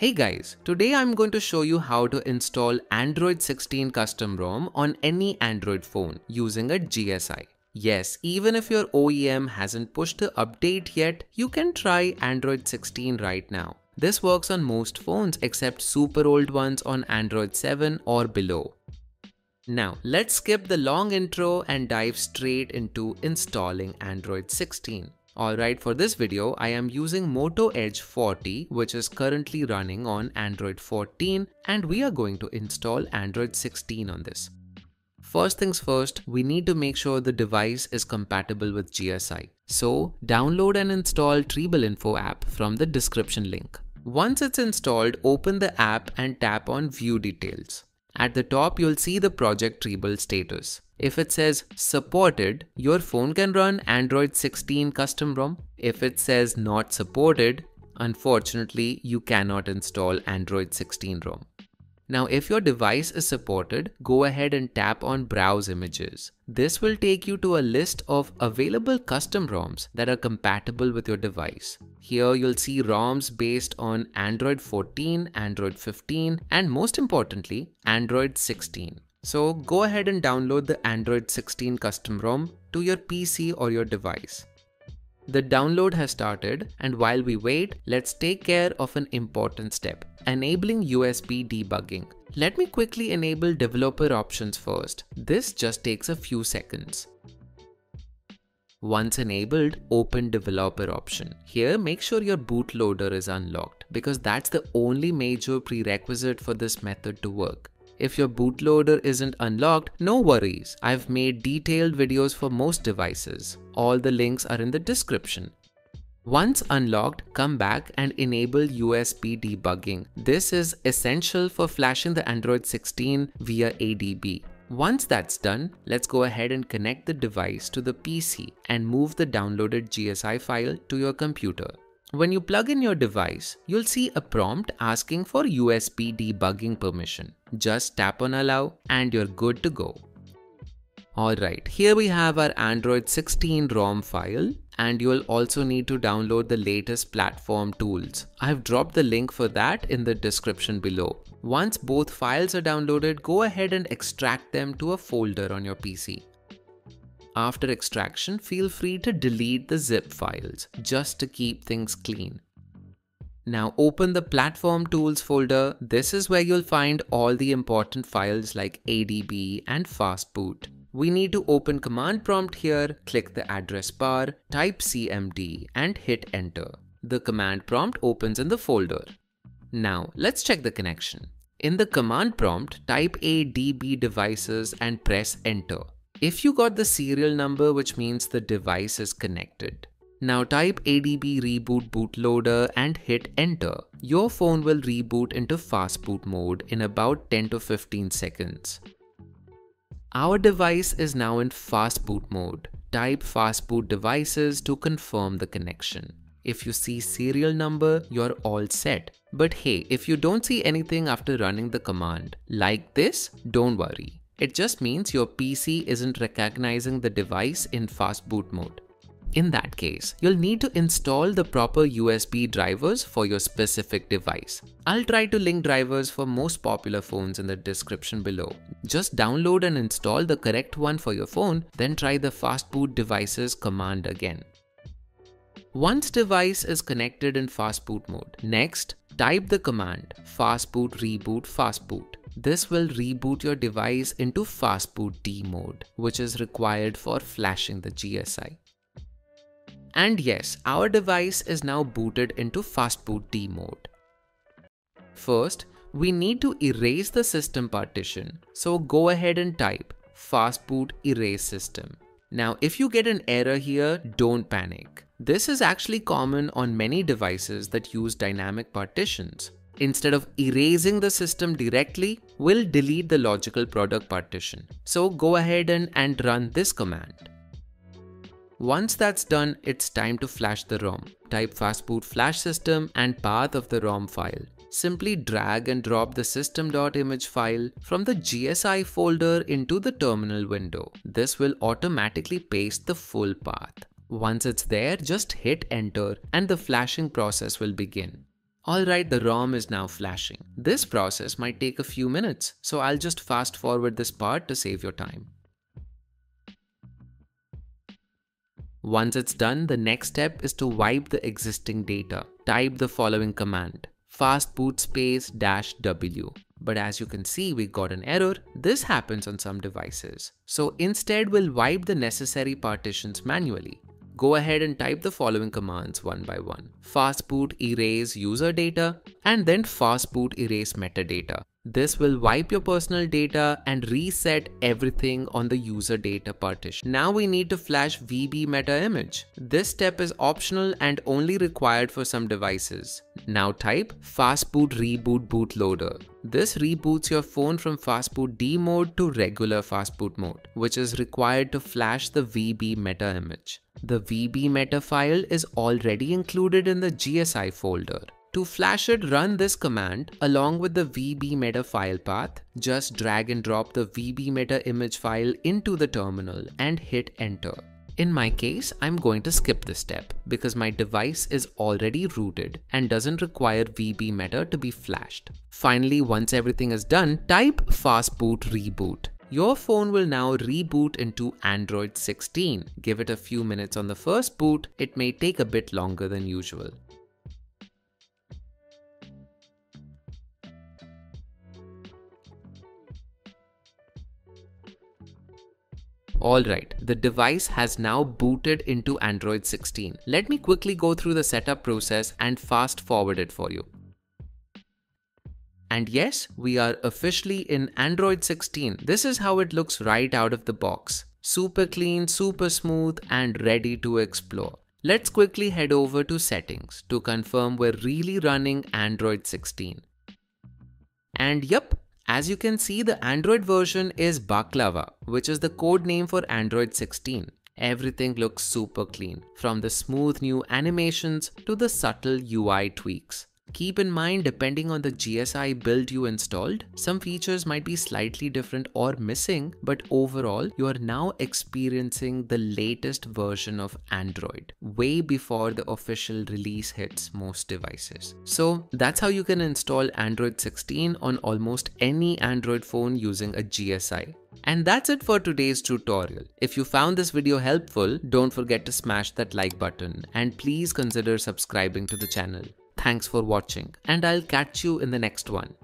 Hey guys, today I'm going to show you how to install Android 16 custom ROM on any Android phone using a GSI. Yes, even if your OEM hasn't pushed the update yet, you can try Android 16 right now. This works on most phones except super old ones on Android 7 or below. Now, let's skip the long intro and dive straight into installing Android 16. Alright, for this video, I am using Moto Edge 40, which is currently running on Android 14, and we are going to install Android 16 on this. First things first, we need to make sure the device is compatible with GSI. So, download and install Treble Info app from the description link. Once it's installed, open the app and tap on View Details. At the top, you'll see the project Treble status. If it says supported, your phone can run Android 16 custom ROM. If it says not supported, unfortunately, you cannot install Android 16 ROM. Now if your device is supported, go ahead and tap on browse images. This will take you to a list of available custom ROMs that are compatible with your device. Here you'll see ROMs based on Android 14, Android 15 and most importantly Android 16. So go ahead and download the Android 16 custom ROM to your PC or your device. The download has started and while we wait, let's take care of an important step, enabling USB debugging. Let me quickly enable developer options first. This just takes a few seconds. Once enabled, open developer option. Here, make sure your bootloader is unlocked because that's the only major prerequisite for this method to work. If your bootloader isn't unlocked, no worries. I've made detailed videos for most devices. All the links are in the description. Once unlocked, come back and enable USB debugging. This is essential for flashing the Android 16 via ADB. Once that's done, let's go ahead and connect the device to the PC and move the downloaded GSI file to your computer. When you plug in your device, you'll see a prompt asking for USB debugging permission. Just tap on allow and you're good to go. Alright, here we have our Android 16 ROM file and you'll also need to download the latest platform tools. I've dropped the link for that in the description below. Once both files are downloaded, go ahead and extract them to a folder on your PC. After extraction, feel free to delete the zip files just to keep things clean. Now open the platform tools folder. This is where you'll find all the important files like ADB and fastboot. We need to open command prompt here, click the address bar, type cmd and hit enter. The command prompt opens in the folder. Now let's check the connection. In the command prompt, type ADB devices and press enter. If you got the serial number, which means the device is connected. Now type ADB reboot bootloader and hit enter. Your phone will reboot into fast boot mode in about 10 to 15 seconds. Our device is now in fast boot mode. Type fast boot devices to confirm the connection. If you see serial number, you're all set. But hey, if you don't see anything after running the command, like this, don't worry. It just means your PC isn't recognizing the device in fast boot mode. In that case, you'll need to install the proper USB drivers for your specific device. I'll try to link drivers for most popular phones in the description below. Just download and install the correct one for your phone, then try the fastboot devices command again. Once device is connected in fastboot mode, next type the command fastboot reboot fastboot. This will reboot your device into fastboot D mode, which is required for flashing the GSI. And yes, our device is now booted into fastboot D mode. First, we need to erase the system partition, so go ahead and type fastboot erase system. Now, if you get an error here, don't panic. This is actually common on many devices that use dynamic partitions. Instead of erasing the system directly, we'll delete the logical product partition. So go ahead and, and run this command. Once that's done, it's time to flash the ROM. Type fastboot flash system and path of the ROM file. Simply drag and drop the system.image file from the GSI folder into the terminal window. This will automatically paste the full path. Once it's there, just hit enter and the flashing process will begin. Alright, the ROM is now flashing. This process might take a few minutes, so I'll just fast forward this part to save your time. Once it's done, the next step is to wipe the existing data. Type the following command fastboot space dash w. But as you can see, we got an error. This happens on some devices. So instead, we'll wipe the necessary partitions manually. Go ahead and type the following commands one by one. Fastboot erase user data and then fastboot erase metadata. This will wipe your personal data and reset everything on the user data partition. Now we need to flash VB meta image. This step is optional and only required for some devices. Now type fastboot reboot bootloader. This reboots your phone from fastboot D mode to regular fastboot mode, which is required to flash the VB meta image. The VB meta file is already included in the GSI folder. To flash it, run this command along with the vbmeta file path. Just drag and drop the vbmeta image file into the terminal and hit enter. In my case, I'm going to skip this step because my device is already rooted and doesn't require vbmeta to be flashed. Finally, once everything is done, type fastboot reboot. Your phone will now reboot into Android 16. Give it a few minutes on the first boot, it may take a bit longer than usual. Alright, the device has now booted into Android 16. Let me quickly go through the setup process and fast forward it for you. And yes, we are officially in Android 16. This is how it looks right out of the box. Super clean, super smooth and ready to explore. Let's quickly head over to settings to confirm we're really running Android 16. And yep, as you can see, the Android version is Baklava, which is the code name for Android 16. Everything looks super clean, from the smooth new animations to the subtle UI tweaks. Keep in mind, depending on the GSI build you installed, some features might be slightly different or missing, but overall, you are now experiencing the latest version of Android, way before the official release hits most devices. So that's how you can install Android 16 on almost any Android phone using a GSI. And that's it for today's tutorial. If you found this video helpful, don't forget to smash that like button and please consider subscribing to the channel. Thanks for watching and I'll catch you in the next one.